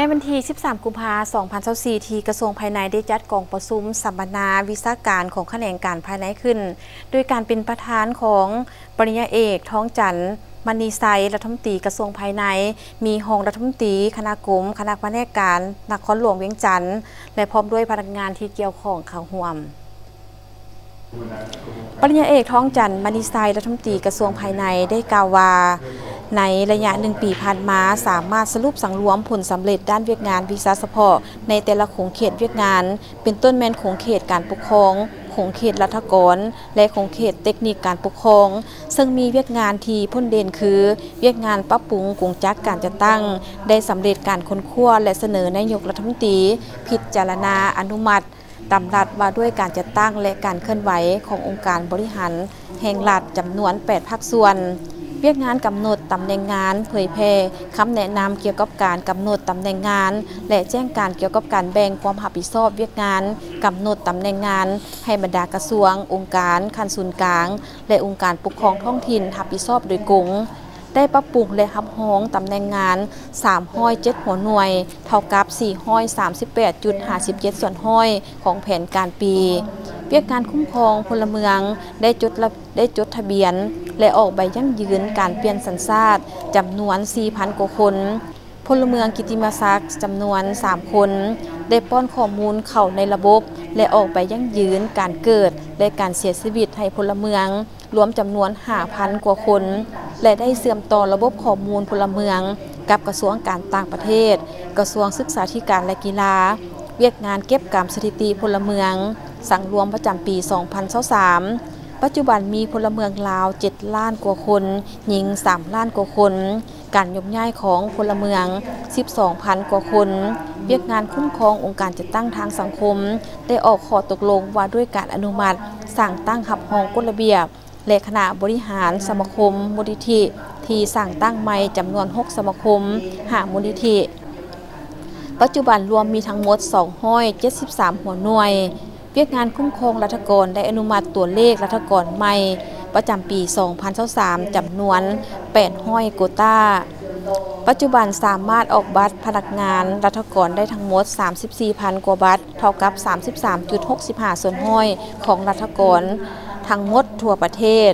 ในวันที่ 13 กุมภาพันธ์2024 ที่กระทรวงภายในได้จัดกองประชุมสัมมนาวิชาการของแขนงการภายในขึ้น โดยการเป็นประธานของปริญญาเอกท้องจันทร์มณีไซรัฐมนตรีกระทรวงภายใน มีหองรัฐมนตรีคณะกรมคณะพนักการนครหลวงเวียงจันทร์และพร้อมด้วยพนักงานที่เกี่ยวข้องข้าร่วมปริญญาเอกท้องจันทร์มณีไซรัฐมนตรีกระทรวงภายในได้กล่าวว่า ในระยะหนึ่งปีผ่านมาสามารถสรุปสังรวมผลสำเร็จด้านเวียกงานวิชาเฉพาะในแต่ละโขงเขตเวียกงาน เป็นต้นแมนโขงเขตการปกครองโขงเขตรัฐกร และโขงเขตเทคนิคการปกครอง ซึ่งมีเวียกงานที่พ้นเด่นคือ เวียกงานปรับปรุงกงจักการจะตั้ง ได้สำเร็จการค้นคว้าและเสนอนายกรัฐมนตรี พิจารณาอนุมัติตำรัดว่าด้วยการจัดตั้งและการเคลื่อนไหวขององค์การบริหาร แห่งรัฐจำนวน 8 ภาคส่วน เวียกงานกำหนดตำแหน่งงาน เผยแพร่คำแนะนำเกี่ยวกับการกำหนดตำแหน่งงาน และแจ้งการเกี่ยวกับการแบ่งความรับผิดชอบเวียกงานกำหนดตำแหน่งงาน ให้บรรดากระทรวง องค์การคันศูนย์กลาง และองค์การปกครองท้องถิ่นรับผิดชอบโดยกุงได้ปรับปรุงและรับห้องตำแหน่งงาน3ห้อย7หัวหน่วย เท่ากับ4ห้อย38.57 ส่วนห้อยของแผนการปี เวียกานคุ้มครองพลเมืองได้จดได้จดทะเบียน และออกใบยั่งยืนการเปลี่ยนสัญชาติจำนวน 4,000 กว่าคน พลเมืองกิติมาศักดิ์จำนวน 3 คน ได้ป้อนข้อมูลเข้าในระบบ และออกใบยั่งยืนการเกิด และการเสียชีวิตให้พลเมือง รวมจำนวน 5,000 กว่าคน และได้เสื่อมต่อระบบข้อมูลพลเมืองกับกระทรวงการต่างประเทศ กระทรวงศึกษาธิการและกีฬา เวียกงานเก็บกรรมสถิติพลเมือง สังรวมประจำปี 2023ปัจจุบันมีพลเมืองลาว 7 ล้านกว่าคนหญิง 3 ล้านกว่าคน การยกย้ายของพลเมือง 12,000 กว่าคน เวียกงานคุ้มครององค์การจัดตั้งทางสังคม ได้ออกขอตกลงว่าด้วยการอนุมัติ สั่งตั้งหับห้องกฎระเบียบและคณะบริหารสมาคมมูลนิธิที่สั่งตั้งใหม่จำนวน 6 สมาคมหามูลนิธิปัจจุบันรวมมีทั้งหมด 273 หัวหน่วย เวียกงานคุ้มครองรัฐกรได้อนุมัติตัวเลขรัฐกรใหม่ ประจำปี 2023จำนวน8ห้อยโกต้า ปัจจุบันสามารถออกบัตรพนักงานรัฐกรได้ทั้งหมด 34,000 กว่าบัตร เท่ากับ 33.65 ส่วนห้อยของรัฐกร ทั้งหมดทั่วประเทศ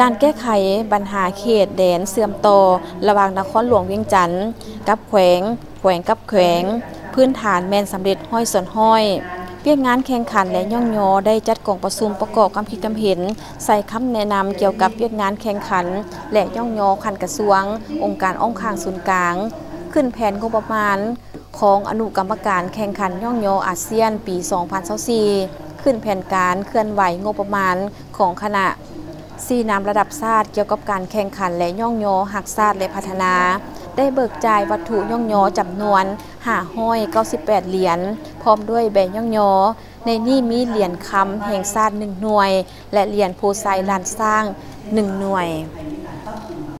การแก้ไขปัญหาเขตแดนเสื่อมต่อระหว่างนครหลวงเวียงจันทร์กับแขวง แขวงกับแขวง พื้นฐานแมนสำเร็จห้อยส่วนห้อย เวียกงานแข่งขันและย่องยอได้จัดกองประชุมประกอบความคิดความเห็น ใส่คำแนะนำเกี่ยวกับเวียกงานแข่งขัน และย่องยอขันกระทรวง องค์การอ้อมข้างศูนย์กลาง ขึ้นแผนงบประมาณ ของอนุกรรมการแข่งขันย่องยออาเซียนปี 2024ขึ้นแผนการเคลื่อนไหวงบประมาณของคณะซีนำระดับชาติเกี่ยวกับการแข่งขันและย่องโยหักชาติและพัฒนา ได้เบิกจ่ายวัตถุย่องยอจำนวนหาห้อย98เหรียญพร้อมด้วยแบงย่องยอในนี่มีเหรียญคำแห่งชาติหนึ่งหน่วย และเหรียญโพไซลานสร้างหนึ่งหน่วย